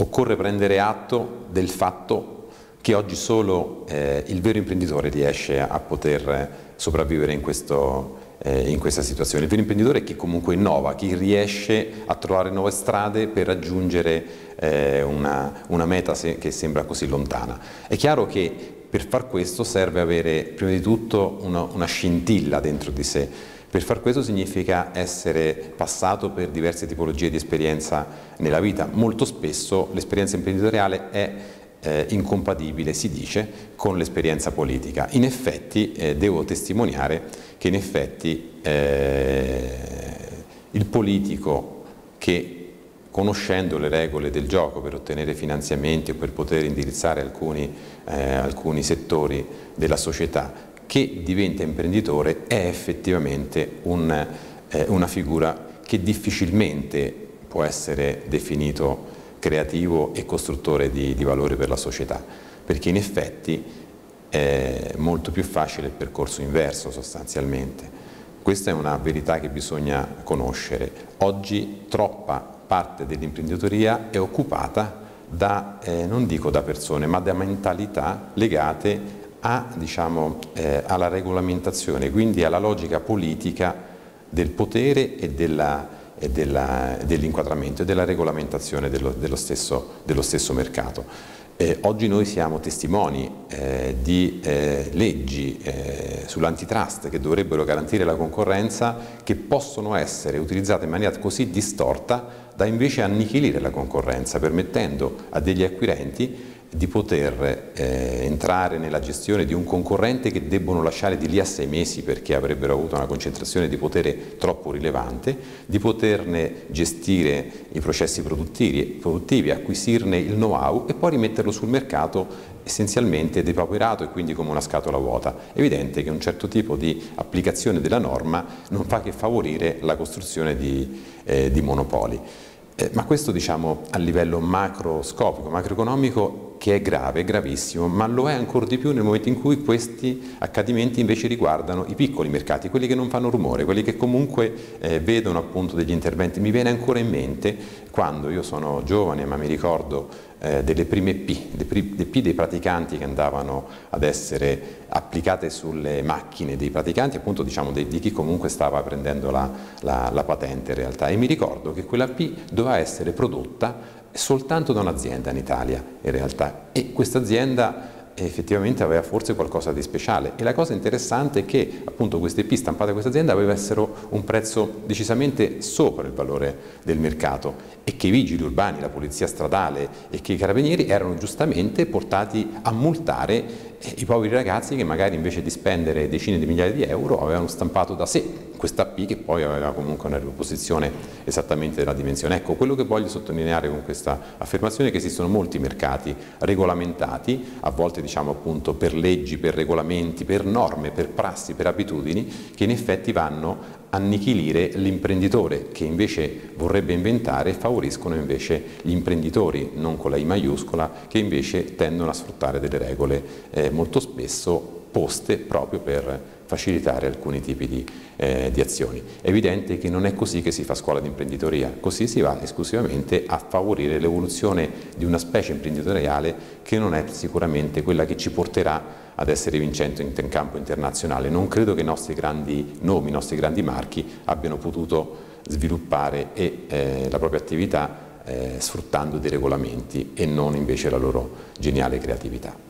occorre prendere atto del fatto che oggi solo eh, il vero imprenditore riesce a poter sopravvivere in, questo, eh, in, questa situazione. Il vero imprenditore è chi comunque innova, chi riesce a trovare nuove strade per raggiungere eh, una, una, meta se, che sembra così lontana. È chiaro che per far questo serve avere prima di tutto una, una scintilla dentro di sé, per far questo significa essere passato per diverse tipologie di esperienza nella vita. Molto spesso l'esperienza imprenditoriale è eh, incompatibile, si dice, con l'esperienza politica. In effetti eh, devo testimoniare che in effetti eh, il politico che conoscendo le regole del gioco per ottenere finanziamenti o per poter indirizzare alcuni, eh, alcuni settori della società che diventa imprenditore è effettivamente un, eh, una figura che difficilmente può essere definito creativo e costruttore di, di valore per la società, perché in effetti è molto più facile il percorso inverso sostanzialmente. Questa è una verità che bisogna conoscere. Oggi troppa parte dell'imprenditoria è occupata da, eh, non dico da persone, ma da mentalità legate a, diciamo, eh, alla regolamentazione, quindi alla logica politica del potere e dell'inquadramento e della regolamentazione dello, dello, stesso, dello stesso, mercato. Eh, oggi noi siamo testimoni eh, di eh, leggi eh, sull'antitrust che dovrebbero garantire la concorrenza che possono essere utilizzate in maniera così distorta da invece annichilire la concorrenza, permettendo a degli acquirenti di poter eh, entrare nella gestione di un concorrente che debbono lasciare di lì a sei mesi perché avrebbero avuto una concentrazione di potere troppo rilevante, di poterne gestire i processi produttivi, produttivi acquisirne il know-how e poi rimetterlo sul mercato essenzialmente depauperato e quindi come una scatola vuota. È evidente che un certo tipo di applicazione della norma non fa che favorire la costruzione di, eh, di monopoli. Eh, ma questo diciamo a livello macroscopico, macroeconomico che è grave, gravissimo, ma lo è ancora di più nel momento in cui questi accadimenti invece riguardano i piccoli mercati, quelli che non fanno rumore, quelli che comunque eh, vedono appunto degli interventi. Mi viene ancora in mente quando io sono giovane, ma mi ricordo eh, delle prime P, dei P dei praticanti che andavano ad essere applicate sulle macchine dei praticanti, appunto diciamo di, di chi comunque stava prendendo la, la, la patente in realtà. E mi ricordo che quella P doveva essere prodotta soltanto da un'azienda in Italia in realtà. E questa azienda effettivamente aveva forse qualcosa di speciale. E la cosa interessante è che appunto queste P stampate da questa azienda avessero un prezzo decisamente sopra il valore del mercato e che i vigili urbani, la polizia stradale e che i carabinieri erano giustamente portati a multare eh, i poveri ragazzi che magari invece di spendere decine di migliaia di euro avevano stampato da sé questa P che poi aveva comunque una riposizione esattamente della dimensione. Ecco, quello che voglio sottolineare con questa affermazione è che esistono molti mercati regolamentati, a volte diciamo appunto per leggi, per regolamenti, per norme, per prassi, per abitudini, che in effetti vanno annichilire l'imprenditore che invece vorrebbe inventare e favoriscono invece gli imprenditori, non con la I maiuscola, che invece tendono a sfruttare delle regole eh, molto spesso poste proprio per facilitare alcuni tipi di, eh, di, azioni. È evidente che non è così che si fa scuola di imprenditoria, così si va esclusivamente a favorire l'evoluzione di una specie imprenditoriale che non è sicuramente quella che ci porterà ad essere vincente in campo internazionale. Non credo che i nostri grandi nomi, i nostri grandi marchi abbiano potuto sviluppare e, eh, la propria attività eh, sfruttando dei regolamenti e non invece la loro geniale creatività.